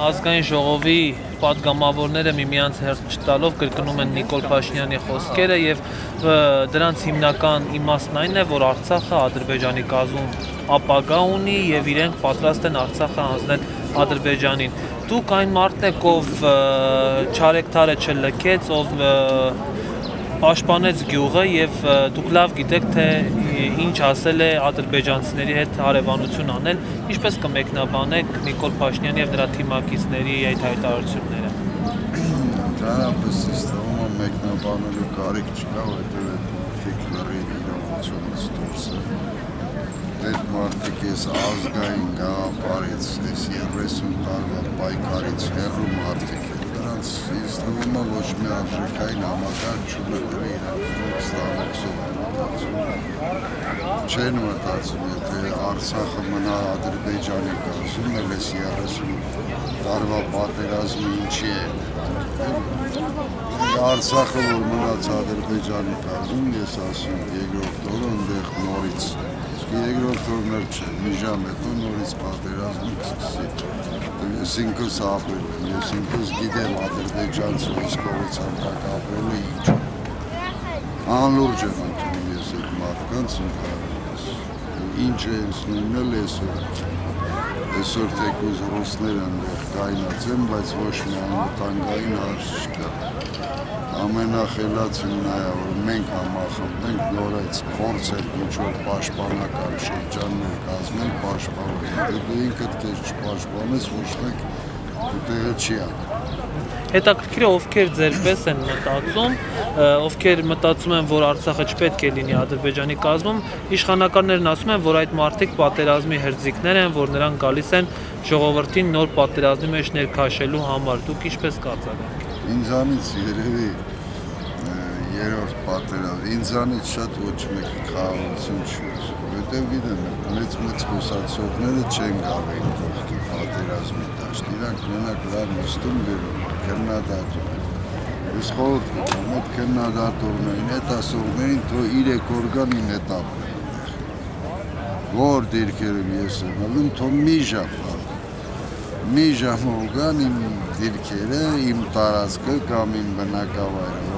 ազգային ժողովի падգամավորները միմյանց հերթ չտալով կրկնում են Նիկոլ Փաշինյանի խոսքերը եւ դրանց հիմնական իմաստն այն է, որ Արցախը Ադրբեջանի կազմում ապագա ունի եւ իրենք պատրաստ են Արցախը հանձնել Ադրբեջանին։ Դուք այն մարդն եք, ով Չարեկ Թարեչը լքեց, ով և, պաշտպանեց գյուղը եւ դուք լավ գիտեք թե ինչ ասել է ադրբեջանցիների հետ հարևանություն անել, ինչպես կմեկնաբանեք Նիկոլ Փաշինյանի եւ նրա թիմակիցների այդ հայտարարությունները։ Դրանից ինձ թվում է մեկնաբանելու կարիք չկա, որտեղ ֆիկլերի իրողությունից դուրս է։ Այդ մարդիկ էս ազգային գաղափարից, էս 30 տարվա պայքարից հեռու մարդիկ են նրանց ինձ թվում է ոչ մի արժեքային համակարգ չունեն իրենք ստանոցով չեն մտածում եթե Արցախը մնա Ադրբեջանի կազմում էլ էս 30 տարվա պատերազմը ինչի է Արցախը որ մնաց Ադրբեջանի կազմում ես ասում երկրորդ օրը այնտեղ նորից երկրորդ օրն էլ չէ մի ժամ հետո նորից պատերազմը կսկսի ես ինքս ապրել եմ, ես ինքս գիտեմ ադրբեջանցու իսկողության տակ ապրելը ինչ Անլուրջ եմ ընդունում ես այդ մարդկանց ընդհանրապես։ Ինչ է ինձ նույնն էլ այսօր։ Այսօր թեկուզ ռուսները այնտեղ կայնացեն, բայց ոչ մի անվտանգային հարց չկա ամենախելացին նա է որ մենք համախմբենք նորից փորձենք ինչ որ պաշտպանական շրջաններ կազմել պաշտպանել դու ինքդ քեզ չպաշտպանես ոչ մեկ ուտեղը չի անի հետաքրքիր է ովքեր ձերպես են մտածում ովքեր մտածում են որ Արցախը չպետք է լինի Ադրբեջանի կազմում իշխանականներն ասում են որ այդ մարտիկ պատերազմի հերձիկներ են որ նրանք գալիս են ժողովրդին նոր պատերազմի մեջ ներքաշելու համար դուք ինչպես կարձակեք ինձանից երևի երրորդ պատերազմ ինձանից շատ ոչ մեկ խաղաղություն չի որովհետև գիտեմ մեծ մեծ խոսացողները չեն գալու կողքի պատերազմի դաշտ իրանք մենակ լավ նստում գրում քննադատում ես կտամ այդ քննադատողներին այդ ասողներին թո 3 օր գան ին էտապ որ դիրքերում ես եմ ալում թո մի ժամ մի ժամ ուղան իմ դիրքերը իմ տարածքը կամ իմ բնակավայրը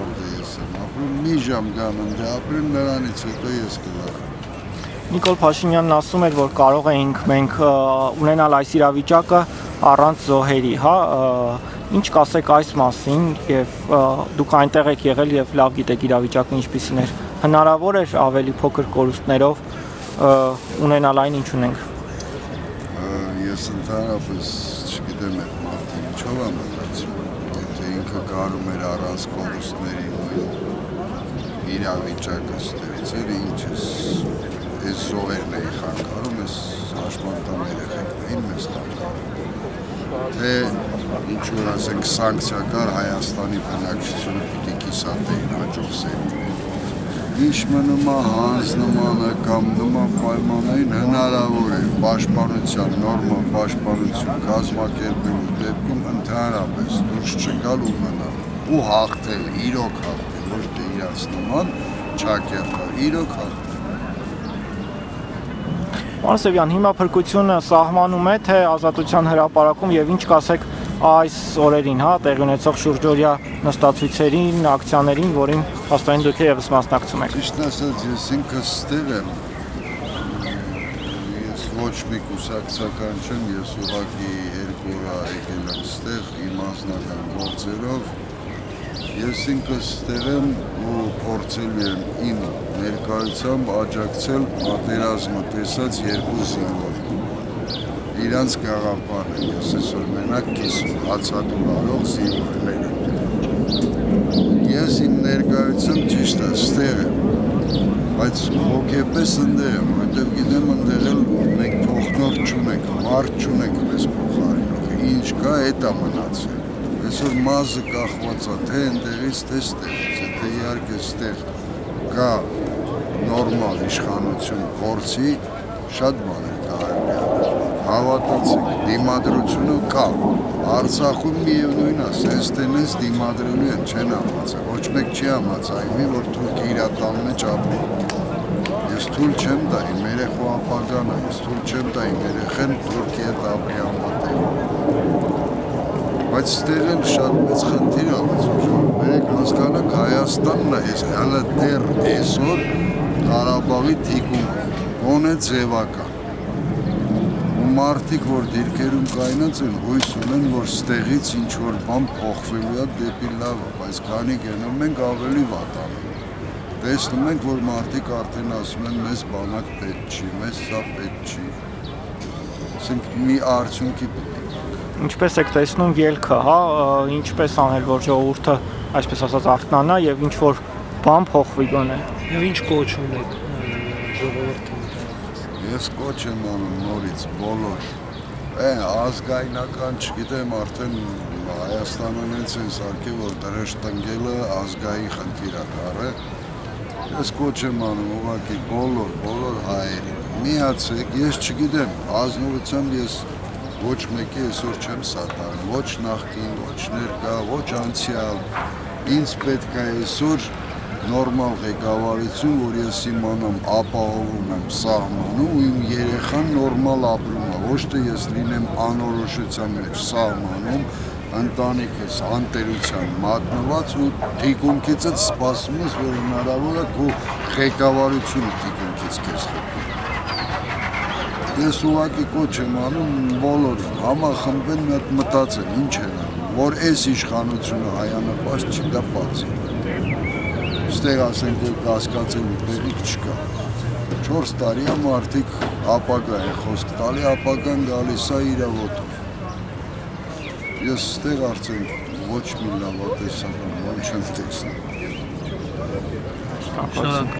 ապրում, մի ժամ գան ընդ ապրեմ, նրանից հետո ես կգամ։ Նիկոլ Փաշինյանն ասում էր, որ կարող էինք մենք ունենալ այս իրավիճակը առանց զոհերի, հա, ինչ կասեք այս մասին եւ դուք այնտեղ եք եղել եւ լավ գիտեք իրավիճակը ինչպիսին էր։ Հնարավոր էր ավելի փոքր կորուստներով ունենալ այն ինչ ունենք։ Ես ընդհանրապես չգիտեմ այդ մարդը ինչով է մտածում, եթե ինքը կարում էր առանց կորուստների նույն իրավիճակը ստեղծել ինչ ես այս զոհերն էի խանգարում ես հաշմանդամ երեխեքներին մեզ խանգարում թե ինչ որ ասենք սանկցիա կար Հայաստանի բնակչությունը պիտի կիսատեին հաջող սերունդին ինչ մնում է հանձնմանը կամ նման պայմանային հնարավոր է պաշտպանության նորմալ պաշտպանություն կազմակերպելու դեպքում ընդհանրապես դուրս չգալ ու մնալ ու հաղթել իրոք հաղթել ոչ թե իրաց նման չակերտը, իրոք հաղթ։ Մարսևյան, հիմա փրկությունը սահմանում է թե ազատության հրապարակում եւ ինչ կասեք այս օրերին, հա, տեղի ունեցող շուրջօրյա նստածույցերին, ակցիաներին, որին հաստատին դուք եւս մասնակցում եք։ Ճիշտ ասած, ես ինքս ստեղ եմ։ Ես ոչ մի կուսակցական չեմ, ես ուղղակի երկու օր եկել եմ ստեղ իմ անձնական գործերով Ես ինքս ստեղ եմ ու փորձել եմ իմ ներկայությամբ աջակցել պատերազմը տեսած երկու զինվորին։ Իրանց գաղափարն եմ ես այսօր մենակ կիսում հացատու արող զինվորները։ Ես իմ ներկայությամբ ճիշտ է ստեղ եմ, բայց հոգեպես ընդեղ եմ, որովհետև գիտեմ ընդեղ էլ մենք փոխնոր չունենք, մարդ չունենք մեզ փոխարինող։ Ինչ կա, այդ է մնացել այսօր մազը կախված է թե ընդեղից թե ստեղից, եթե իհարկե ստեղ կա նորմալ իշխանություն փորձի, շատ բաներ կարելի է հավատացեք, դիմադրությունը կա։ Արցախում միևնույն է, սենց տենես դիմադրելու են, չեն համացա։ Ոչ մեկ չի համացայմի, որ թուրքը իր տան մեջ ապրի։ Ես թույլ չեմ տա իմ երեխու ապագան, ես թույլ չեմ տա իմ երեխեն թուրքի հետ ապրի համատեղ Բայց ստեղ էլ շատ մեծ խնդիր ա լուծում։ Բերեք հասկանանք Հայաստանն է, այս հələ դեռ այսօր Ղարաբաղի թիկունքում, գոնե ձևական։ մարդիկ, որ դիրքերում կայնած են, հույս ունեն, որ ստեղից ինչ որ բան փոխվելու է դեպի լավը, բայց քանի գնում ենք ավելի վատ անում։ Տեսնում ենք, որ մարդիկ արդեն ասում են, մեզ բանակ պետք չի, մեզ սա պետք չի։ Ասենք մի արդյունքի պետք Ինչպես եք տեսնում ելքը, հա, ինչպես անել, որ ժողովուրդը, այսպես ասած, արթնանա եւ ինչ որ բան փոխվի գոնե։ Եվ ինչ կոչ ունեք ժողովրդին։ Ես կոչ եմ անում նորից բոլոր է ազգայնական, չգիտեմ, արդեն Հայաստանն ինձ են սարքել, որ դրոշ տնկելը ազգային խնդիր է դարը։ Ես կոչ եմ անում ուղղակի բոլոր, բոլոր հայերին։ Միացեք, ես չգիտեմ, ազնվությամբ ես ոչ մեկի այսօր չեմ սատարում, ոչ նախկին, ոչ ներկա, ոչ անցյալ։ Ինձ պետք է այսօր նորմալ ղեկավարություն, որ ես իմանամ ապահովում եմ սահմանում ու իմ երեխան նորմալ ապրում է, ոչ թե ես լինեմ անորոշության մեջ սահմանում, ընտանիքս անտերության մատնված ու թիկունքիցդ սպասում ես, որ հնարավոր է քո ղեկավարությունը թիկունքից քեզ խփի։ Ես ուղղակի կոչ եմ անում բոլոր համախմբեն մի հատ մտածել, ինչ են անում, որ այս իշխանությունը հայանապաշտ չի, դա բացի ստեղ ասենք որ կասկածելու տեղիք չկա 4 տարի է մարդիկ ապագա է խոսք տալի ապագան գալիս է իրավոտով ես ստեղ արդեն ոչ մի լավատեսական բան չեմ տեսնում Շնորհակալ։